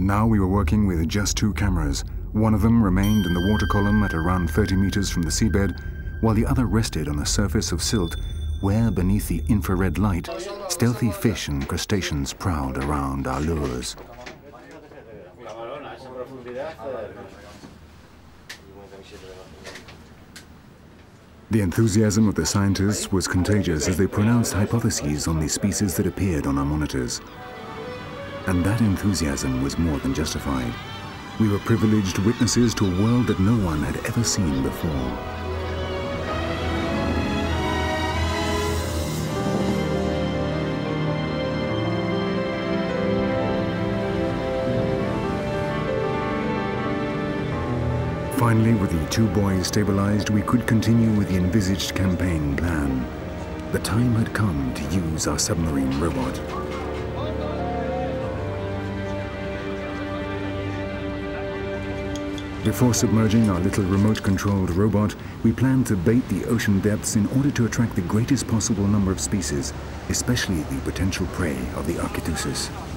Now we were working with just two cameras. One of them remained in the water column at around 30 meters from the seabed, while the other rested on a surface of silt where, beneath the infrared light, stealthy fish and crustaceans prowled around our lures. The enthusiasm of the scientists was contagious as they pronounced hypotheses on the species that appeared on our monitors. And that enthusiasm was more than justified. We were privileged witnesses to a world that no one had ever seen before. Finally, with the two buoys stabilized, we could continue with the envisaged campaign plan. The time had come to use our submarine robot. Before submerging our little remote-controlled robot, we plan to bait the ocean depths in order to attract the greatest possible number of species, especially the potential prey of the Architeuthis.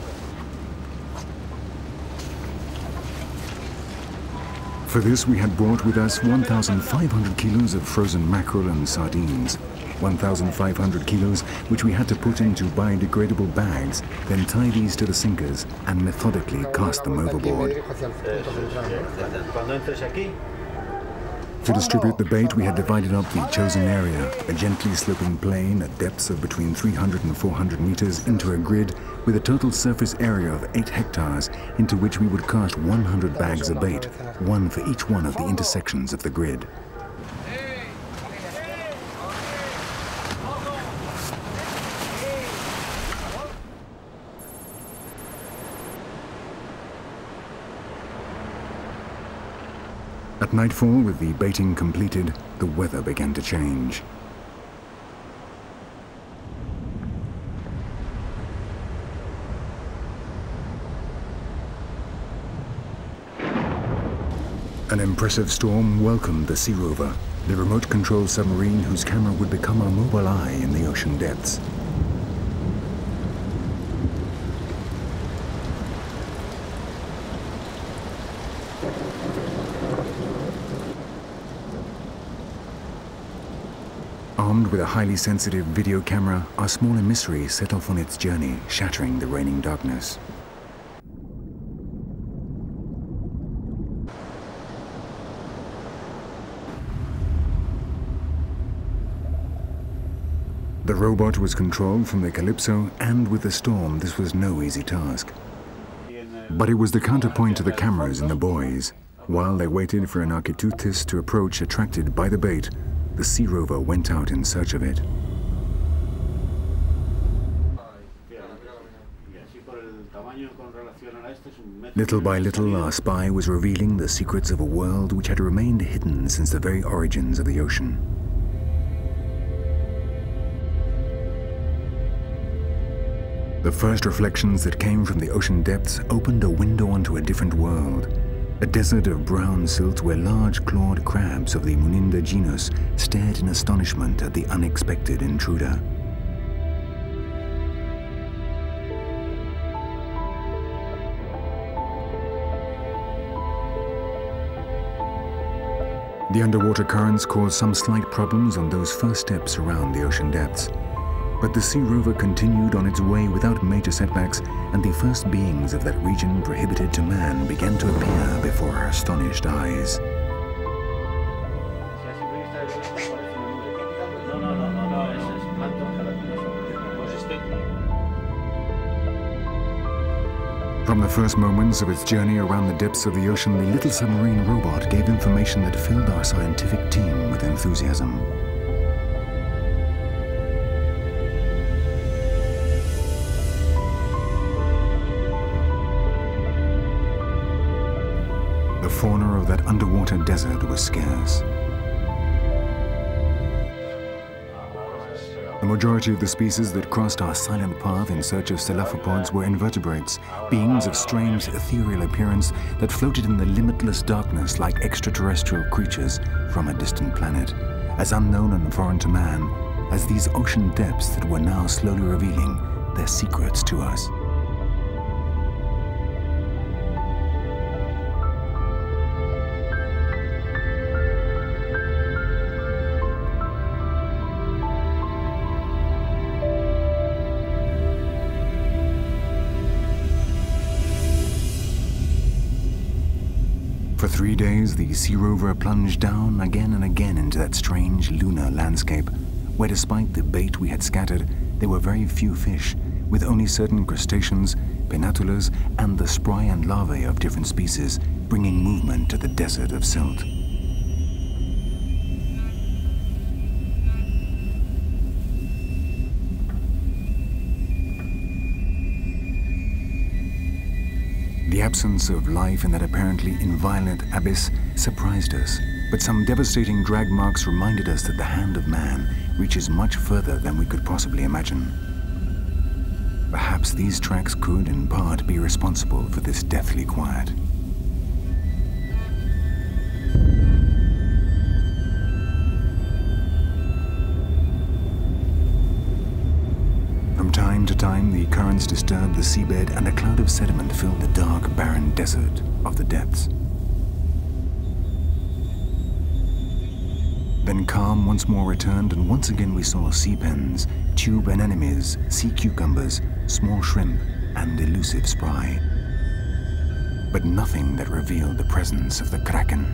For this, we had brought with us 1,500 kilos of frozen mackerel and sardines. 1,500 kilos, which we had to put into biodegradable bags, then tie these to the sinkers and methodically cast them overboard. To distribute the bait, we had divided up the chosen area, a gently sloping plain at depths of between 300 and 400 meters, into a grid with a total surface area of 8 hectares, into which we would cast 100 bags of bait, one for each one of the intersections of the grid. At nightfall, with the baiting completed, the weather began to change. An impressive storm welcomed the Sea Rover, the remote-controlled submarine whose camera would become our mobile eye in the ocean depths. Armed with a highly sensitive video camera, our small emissary set off on its journey, shattering the reigning darkness. The robot was controlled from the Calypso, and with the storm, this was no easy task. But it was the counterpoint to the cameras in the buoys. While they waited for an Architeuthis to approach attracted by the bait, the Sea Rover went out in search of it. Little by little, our spy was revealing the secrets of a world which had remained hidden since the very origins of the ocean. The first reflections that came from the ocean depths opened a window onto a different world, a desert of brown silt where large clawed crabs of the Munida genus stared in astonishment at the unexpected intruder. The underwater currents caused some slight problems on those first steps around the ocean depths. But the Sea Rover continued on its way without major setbacks, and the first beings of that region prohibited to man began to appear before our astonished eyes. From the first moments of its journey around the depths of the ocean, the little submarine robot gave information that filled our scientific team with enthusiasm. Fauna of that underwater desert was scarce. The majority of the species that crossed our silent path in search of cephalopods were invertebrates, beings of strange ethereal appearance that floated in the limitless darkness like extraterrestrial creatures from a distant planet, as unknown and foreign to man as these ocean depths that were now slowly revealing their secrets to us. For three days, the Sea Rover plunged down again and again into that strange lunar landscape, where despite the bait we had scattered, there were very few fish, with only certain crustaceans, pennatulas, and the spry and larvae of different species, bringing movement to the desert of silt. Absence of life in that apparently inviolate abyss surprised us, but some devastating drag marks reminded us that the hand of man reaches much further than we could possibly imagine. Perhaps these tracks could, in part, be responsible for this deathly quiet. Time the currents disturbed the seabed and a cloud of sediment filled the dark, barren desert of the depths. Then calm once more returned, and once again we saw sea pens, tube anemones, sea cucumbers, small shrimp, and elusive spry. But nothing that revealed the presence of the kraken.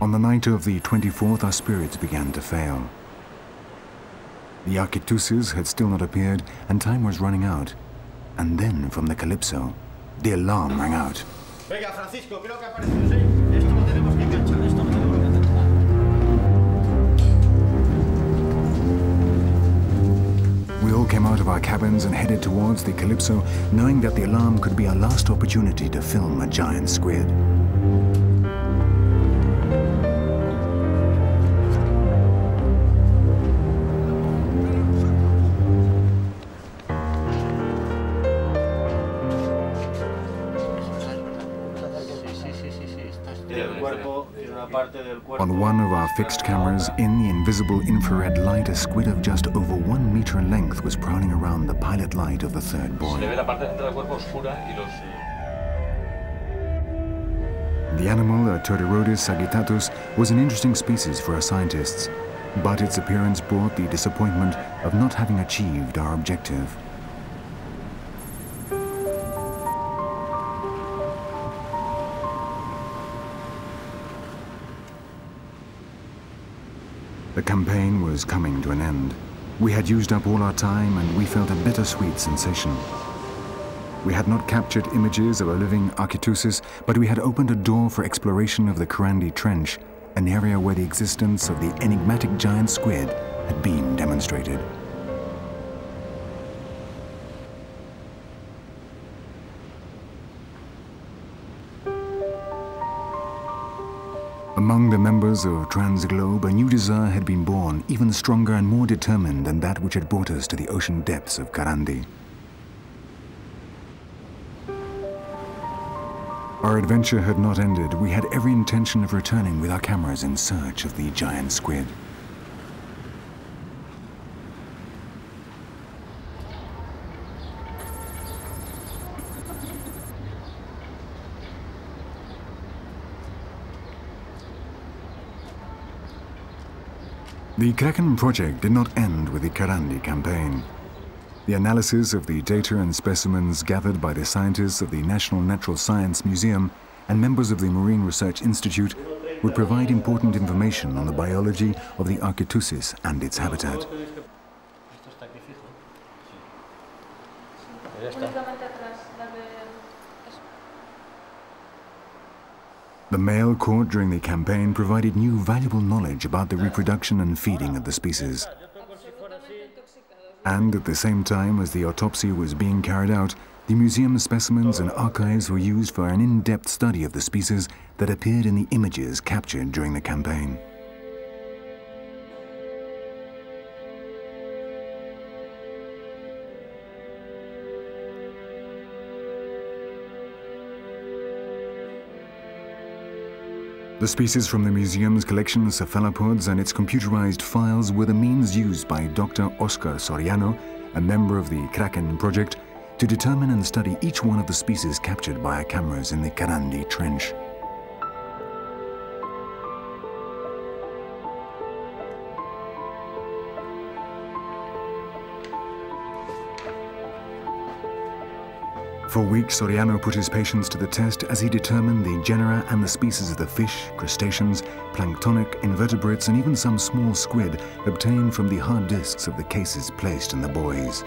On the night of the 24th, our spirits began to fail. The Architeuthis had still not appeared, and time was running out. And then, from the Calypso, the alarm rang out. Venga, Francisco, creo que Esto lo tenemos que enganchar, esto lo tenemos que enganchar. We all came out of our cabins and headed towards the Calypso, knowing that the alarm could be our last opportunity to film a giant squid. On one of our fixed cameras, in the invisible infrared light, a squid of just over one meter in length was prowling around the pilot light of the third buoy. The animal, a Todarodes sagittatus, was an interesting species for our scientists, but its appearance brought the disappointment of not having achieved our objective. The campaign was coming to an end. We had used up all our time and we felt a bittersweet sensation. We had not captured images of a living Architeuthis, but we had opened a door for exploration of the Carrandi Trench, an area where the existence of the enigmatic giant squid had been demonstrated. Among the members of Transglobe, a new desire had been born, even stronger and more determined than that which had brought us to the ocean depths of Carrandi. Our adventure had not ended. We had every intention of returning with our cameras in search of the giant squid. The Kraken project did not end with the Carrandi campaign. The analysis of the data and specimens gathered by the scientists of the National Natural Science Museum and members of the Marine Research Institute would provide important information on the biology of the Architeuthis and its habitat. The male caught during the campaign provided new valuable knowledge about the reproduction and feeding of the species. And at the same time as the autopsy was being carried out, the museum specimens and archives were used for an in-depth study of the species that appeared in the images captured during the campaign. The species from the museum's collection, cephalopods, and its computerized files were the means used by Dr. Oscar Soriano, a member of the Kraken project, to determine and study each one of the species captured by our cameras in the Carrandi Trench. For weeks, Soriano put his patience to the test as he determined the genera and the species of the fish, crustaceans, planktonic, invertebrates, and even some small squid obtained from the hard discs of the cases placed in the buoys.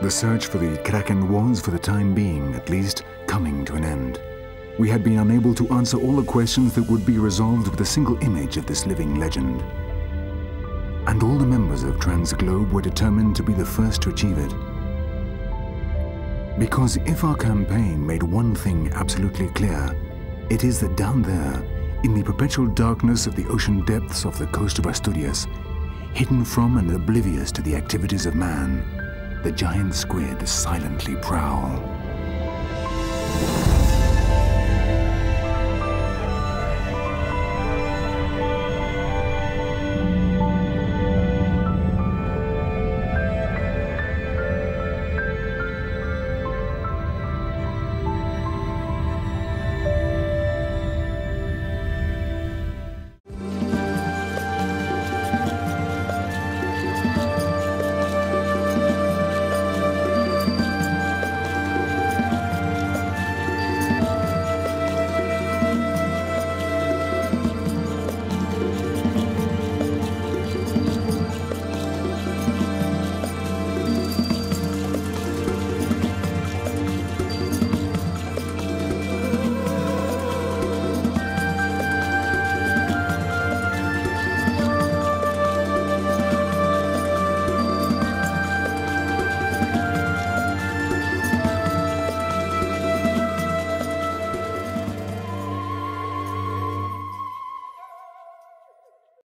The search for the Kraken was, for the time being at least, coming to an end. We had been unable to answer all the questions that would be resolved with a single image of this living legend. And all the members of TransGlobe were determined to be the first to achieve it. Because if our campaign made one thing absolutely clear, it is that down there, in the perpetual darkness of the ocean depths off the coast of Asturias, hidden from and oblivious to the activities of man, the giant squid silently prowl.